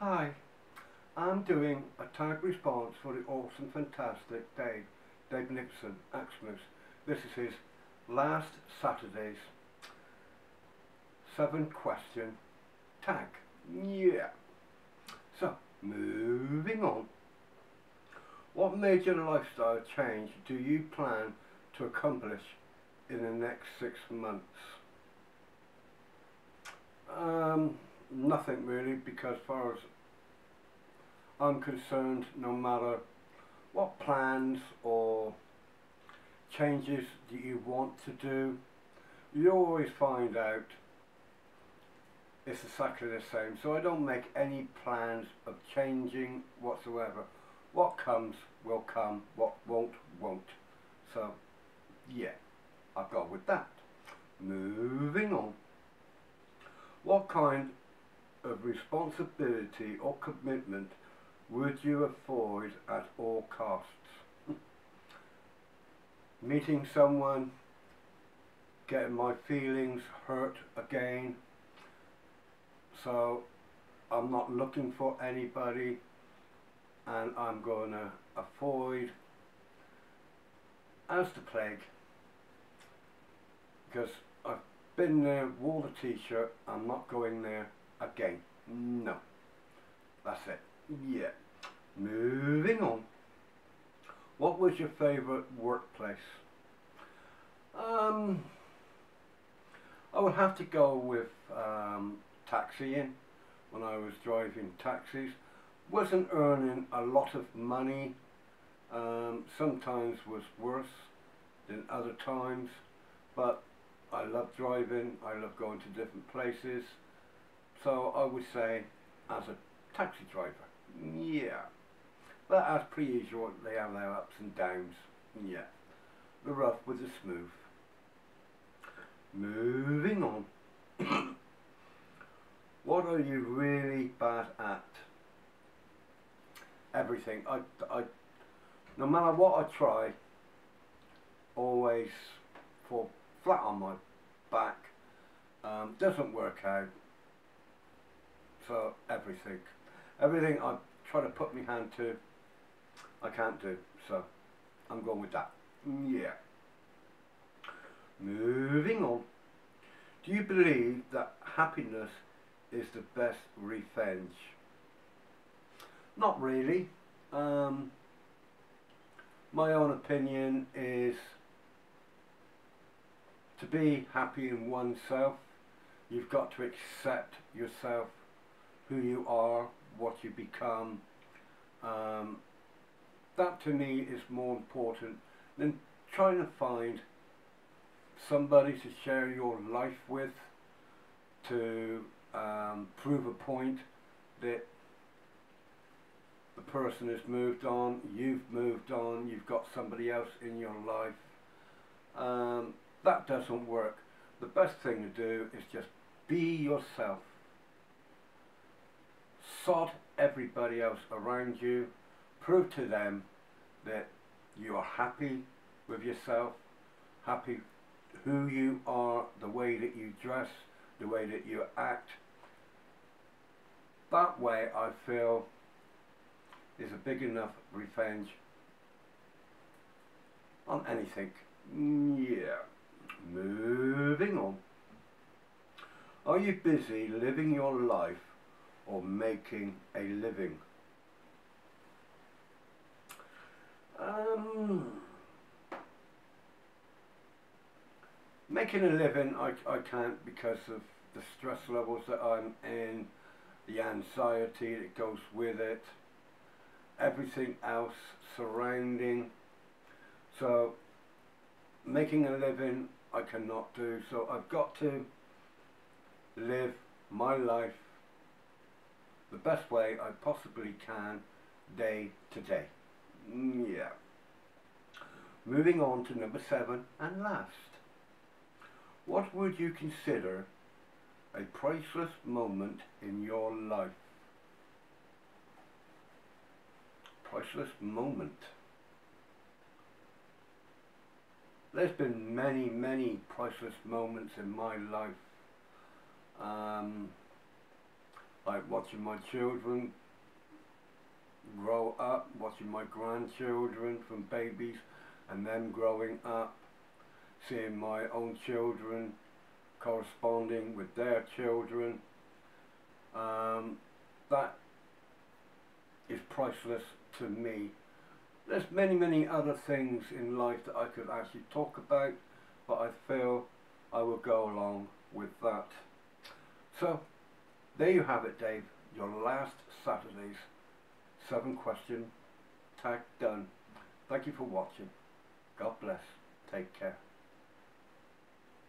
Hi, I'm doing a tag response for the awesome, fantastic Dave, Dave Nixon, Xmas. This is his last Saturday's seven question tag. Yeah. So, moving on. What major lifestyle change do you plan to accomplish in the next six months? Um, nothing really because far as I'm concerned no matter what plans or changes that you want to do you always find out it's exactly the same. So I don't make any plans of changing whatsoever. What comes will come what won't won't. So yeah I've got with that. Moving on. What kind of responsibility or commitment would you avoid at all costs? Meeting someone, getting my feelings hurt again, so I'm not looking for anybody and I'm going to avoid as the plague. Because I've been there, wore the t-shirt, I'm not going there again. No. That's it. Yeah. Moving on. What was your favourite workplace? Um, I would have to go with um, taxiing when I was driving taxis. Wasn't earning a lot of money. Um, sometimes was worse than other times. But I love driving. I love going to different places. So I would say as a taxi driver, yeah. But as per usual, they have their ups and downs, yeah. The rough with the smooth. Moving on. what are you really bad at? Everything. I, I, no matter what I try, always fall flat on my back. Um, doesn't work out for everything. Everything I try to put my hand to, I can't do. So I'm going with that. Yeah. Moving on. Do you believe that happiness is the best revenge? Not really. Um, my own opinion is to be happy in oneself, you've got to accept yourself who you are, what you become. Um, that to me is more important than trying to find somebody to share your life with to um, prove a point that the person has moved on, you've moved on, you've got somebody else in your life. Um, that doesn't work. The best thing to do is just be yourself sod everybody else around you, prove to them that you are happy with yourself, happy who you are, the way that you dress, the way that you act. That way I feel is a big enough revenge on anything. Yeah. Moving on. Are you busy living your life or making a living? Um, making a living, I, I can't because of the stress levels that I'm in, the anxiety that goes with it, everything else surrounding. So, making a living, I cannot do. So, I've got to live my life the best way I possibly can day to day. Mm, yeah. Moving on to number seven and last. What would you consider a priceless moment in your life? Priceless moment. There's been many, many priceless moments in my life. Watching my children grow up, watching my grandchildren from babies and them growing up, seeing my own children corresponding with their children. Um, that is priceless to me. There's many, many other things in life that I could actually talk about, but I feel I will go along with that. So, there you have it, Dave. Your last Saturday's seven question tag done. Thank you for watching. God bless. Take care.